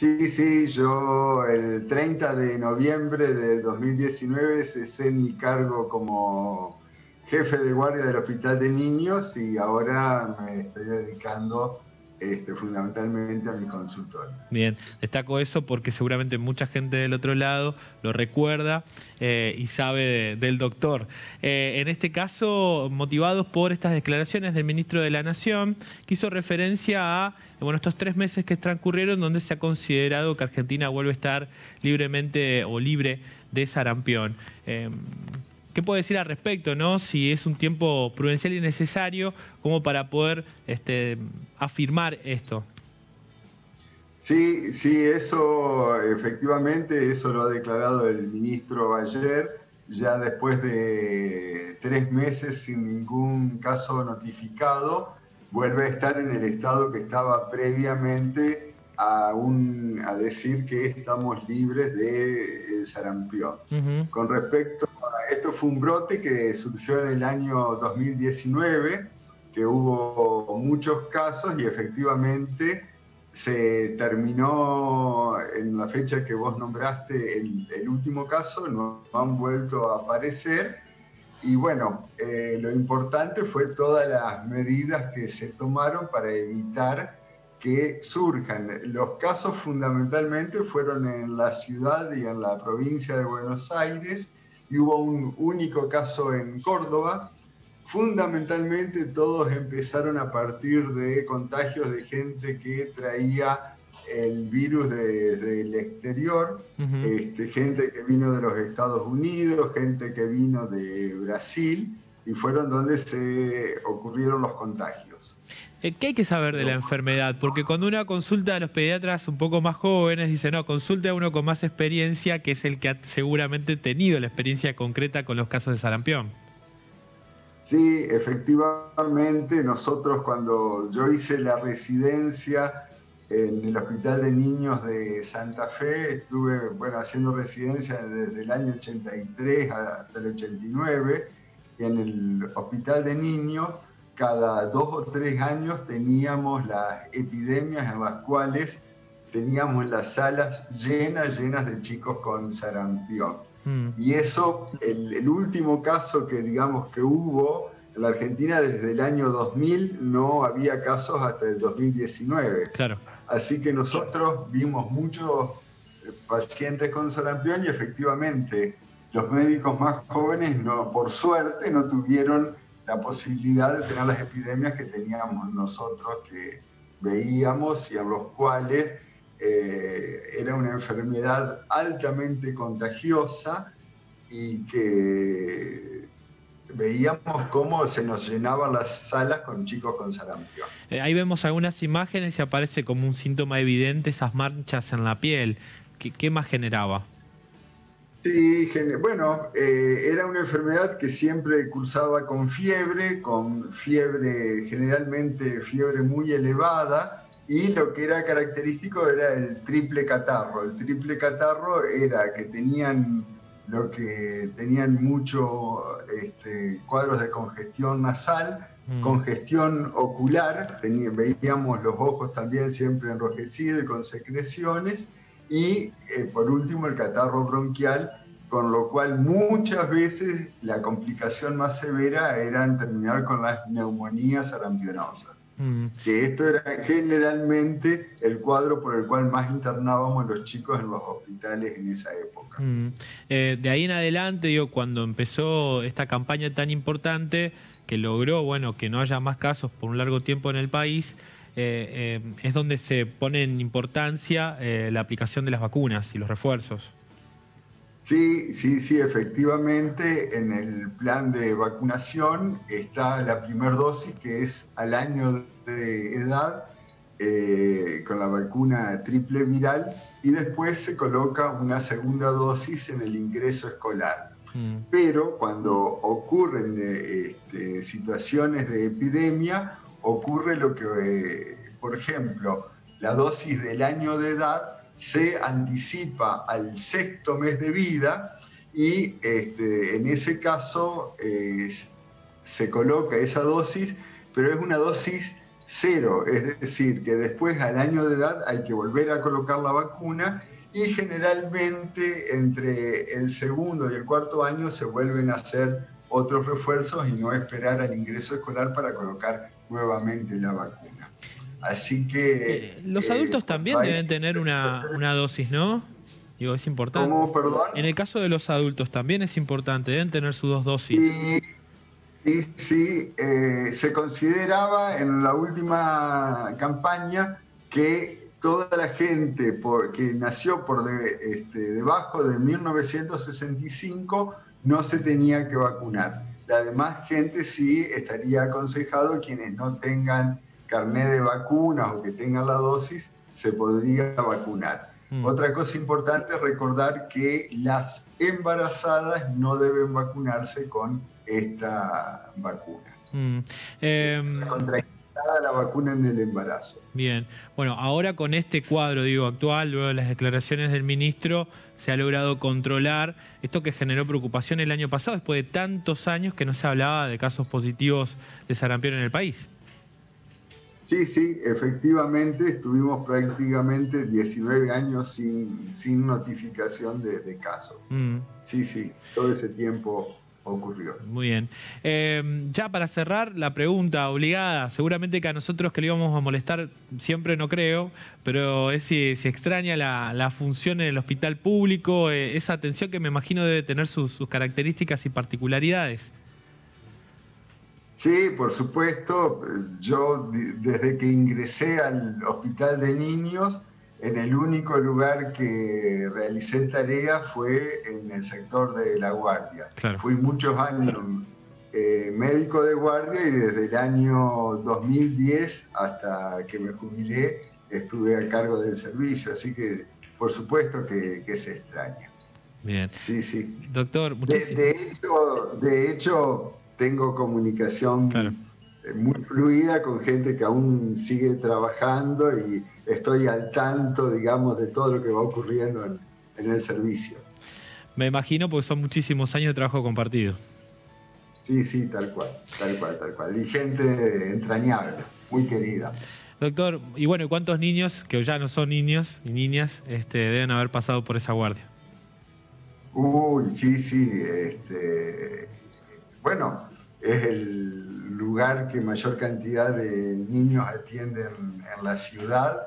Sí, sí, yo el 30 de noviembre de 2019 cesé mi cargo como jefe de guardia del Hospital de Niños y ahora me estoy dedicando este, fundamentalmente a mi consultorio. Bien, destaco eso porque seguramente mucha gente del otro lado lo recuerda eh, y sabe del doctor. Eh, en este caso, motivados por estas declaraciones del ministro de la Nación, que hizo referencia a bueno, estos tres meses que transcurrieron donde se ha considerado que Argentina vuelve a estar libremente o libre de sarampión. Eh, ¿Qué puede decir al respecto, no? Si es un tiempo prudencial y necesario como para poder este, afirmar esto. Sí, sí, eso efectivamente, eso lo ha declarado el ministro ayer, ya después de tres meses sin ningún caso notificado, vuelve a estar en el estado que estaba previamente a, un, a decir que estamos libres de sarampión. Con respecto esto fue un brote que surgió en el año 2019, que hubo muchos casos y efectivamente se terminó en la fecha que vos nombraste el, último caso, no han vuelto a aparecer. Y bueno, eh, lo importante fue todas las medidas que se tomaron para evitar que surjan. Los casos fundamentalmente fueron en la ciudad y en la provincia de Buenos Aires y hubo un único caso en Córdoba. Fundamentalmente todos empezaron a partir de contagios de gente que traía el virus desde el exterior, este, gente que vino de los Estados Unidos, gente que vino de Brasil, y fueron donde se ocurrieron los contagios. Eh, ¿Qué hay que saber de la enfermedad? Porque cuando uno consulta a los pediatras un poco más jóvenes, dice, no, consulte a uno con más experiencia, que es el que ha seguramente tenido la experiencia concreta con los casos de sarampión. Sí, efectivamente, nosotros cuando yo hice la residencia en el Hospital de Niños de Santa Fe, estuve bueno, haciendo residencia desde el año 83 hasta el 89, en el Hospital de Niños cada dos o tres años teníamos las epidemias en las cuales teníamos las salas llenas, llenas de chicos con sarampión. Mm. Y eso, el, último caso que digamos que hubo en la Argentina desde el año 2000 no había casos hasta el 2019. Claro. Así que nosotros vimos muchos eh, pacientes con sarampión y efectivamente los médicos más jóvenes, por suerte, no tuvieron la posibilidad de tener las epidemias que teníamos nosotros, que veíamos y en los cuales eh, era una enfermedad altamente contagiosa y que veíamos cómo se nos llenaban las salas con chicos con sarampión. Eh, ahí vemos algunas imágenes y aparece como un síntoma evidente esas manchas en la piel. qué más generaba? Sí, bueno, eh, era una enfermedad que siempre cursaba con fiebre, con fiebre, generalmente fiebre muy elevada, y lo que era característico era el triple catarro. El triple catarro era que tenían lo que tenían mucho este, cuadros de congestión nasal, mm. congestión ocular, veíamos los ojos también siempre enrojecidos y con secreciones, y eh, por último el catarro bronquial, con lo cual muchas veces la complicación más severa era terminar con las neumonías arampionosas. Mm. Que esto era generalmente el cuadro por el cual más internábamos los chicos en los hospitales en esa época. Mm. Eh, de ahí en adelante, digo, cuando empezó esta campaña tan importante que logró, bueno, que no haya más casos por un largo tiempo en el país, eh, eh, es donde se pone en importancia la aplicación de las vacunas y los refuerzos. Sí, sí, sí, efectivamente en el plan de vacunación está la primera dosis que es al año de edad con la vacuna triple viral y después se coloca una segunda dosis en el ingreso escolar. Mm. Pero cuando ocurren este, situaciones de epidemia, ocurre lo que, eh, por ejemplo, la dosis del año de edad se anticipa al sexto mes de vida y este, en ese caso se coloca esa dosis, pero es una dosis cero, es decir, que después al año de edad hay que volver a colocar la vacuna y generalmente entre el segundo y el cuarto año se vuelven a hacer otros refuerzos y no esperar al ingreso escolar para colocar nuevamente la vacuna. Así que... Eh, los adultos eh, también deben tener una, una dosis, ¿no? Digo, es importante. ¿Cómo, perdón? En el caso de los adultos también es importante, deben tener sus dos dosis. Sí, sí, sí. Eh, se consideraba en la última campaña que toda la gente por, que nació por este, debajo de 1965 no se tenía que vacunar. La demás gente sí estaría aconsejado, quienes no tengan carnet de vacunas o que tengan la dosis, se podría vacunar. Mm. Otra cosa importante es recordar que las embarazadas no deben vacunarse con esta vacuna. Mm. Contraindicada la vacuna en el embarazo. Bien, bueno, ahora con este cuadro, digo, actual, luego de las declaraciones del ministro, se ha logrado controlar esto que generó preocupación el año pasado, después de tantos años que no se hablaba de casos positivos de sarampión en el país. Sí, sí, efectivamente estuvimos prácticamente 19 años sin, sin notificación de, casos. Mm. Sí, sí, todo ese tiempo ocurrió. Muy bien. Em, ya para cerrar, la pregunta obligada, seguramente que a nosotros que le íbamos a molestar siempre no creo, pero es si, extraña la, función en el hospital público, eh, esa atención que me imagino debe tener sus características y particularidades. Sí, por supuesto. Yo desde que ingresé al hospital de niños, en el único lugar que realicé tarea fue en el sector de la guardia. Fui muchos años eh, médico de guardia y desde el año 2010 hasta que me jubilé estuve a cargo del servicio, así que por supuesto que, se extraña. Bien. Sí, sí. Doctor, muchísimas... de, hecho, de hecho tengo comunicación eh, muy fluida con gente que aún sigue trabajando y estoy al tanto, digamos, de todo lo que va ocurriendo en, el servicio. Me imagino porque son muchísimos años de trabajo compartido. Sí, sí, tal cual, tal cual, tal cual. Y gente entrañable, muy querida. Doctor, y bueno, ¿cuántos niños, que ya no son niños y niñas, este, deben haber pasado por esa guardia? Uy, sí, sí. Este, bueno, es el lugar que mayor cantidad de niños atienden en la ciudad.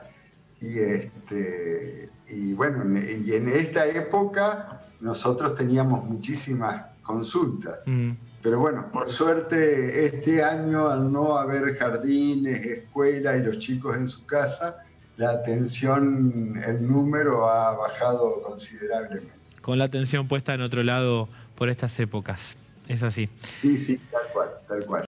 Y, este, y bueno, y en esta época nosotros teníamos muchísimas consultas. Mm. Pero bueno, por suerte este año al no haber jardines, escuelas y los chicos en su casa, la atención, el número ha bajado considerablemente. Con la atención puesta en otro lado por estas épocas. Es así. Sí, sí, tal cual, tal cual.